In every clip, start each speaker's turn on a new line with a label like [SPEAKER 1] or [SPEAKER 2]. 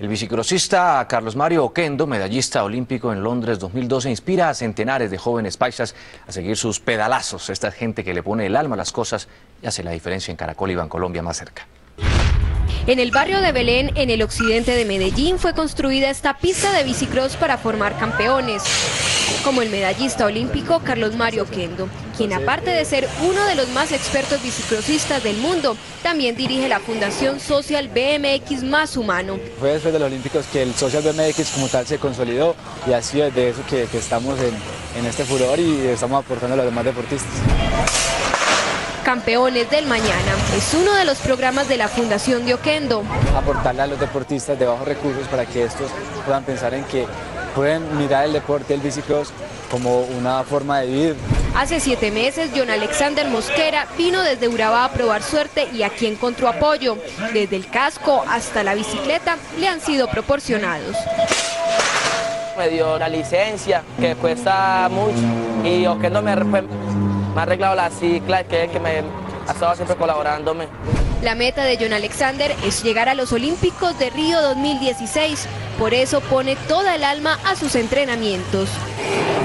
[SPEAKER 1] El bicicrosista Carlos Mario Oquendo, medallista olímpico en Londres 2012, inspira a centenares de jóvenes paisas a seguir sus pedalazos. Esta gente que le pone el alma a las cosas y hace la diferencia en Caracol y Colombia más cerca.
[SPEAKER 2] En el barrio de Belén, en el occidente de Medellín, fue construida esta pista de bicicross para formar campeones, como el medallista olímpico Carlos Mario Kendo, quien aparte de ser uno de los más expertos bicicrossistas del mundo, también dirige la Fundación Social BMX Más Humano.
[SPEAKER 3] Fue después de los Olímpicos que el Social BMX como tal se consolidó y ha sido de eso que, estamos en, en este furor y estamos aportando a los demás deportistas.
[SPEAKER 2] Campeones del Mañana es uno de los programas de la Fundación de Oquendo.
[SPEAKER 3] Aportarle a los deportistas de bajos recursos para que estos puedan pensar en que pueden mirar el deporte del bicicross como una forma de vivir.
[SPEAKER 2] Hace siete meses, John Alexander Mosquera vino desde Urabá a probar suerte y aquí encontró apoyo. Desde el casco hasta la bicicleta le han sido proporcionados.
[SPEAKER 4] Me dio la licencia, que cuesta mucho, y Oquendo me, me ha arreglado la cicla, que es que me ha estado siempre colaborándome.
[SPEAKER 2] La meta de John Alexander es llegar a los Olímpicos de Río 2016, por eso pone toda el alma a sus entrenamientos.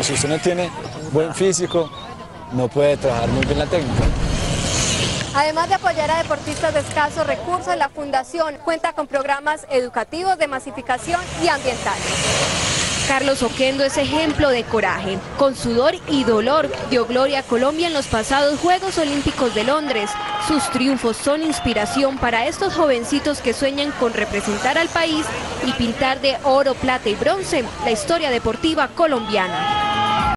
[SPEAKER 3] Si usted no tiene buen físico, no puede trabajar muy bien la técnica.
[SPEAKER 2] Además de apoyar a deportistas de escasos recursos, la Fundación cuenta con programas educativos de masificación y ambientales. Carlos Oquendo es ejemplo de coraje. Con sudor y dolor dio gloria a Colombia en los pasados Juegos Olímpicos de Londres. Sus triunfos son inspiración para estos jovencitos que sueñan con representar al país y pintar de oro, plata y bronce la historia deportiva colombiana.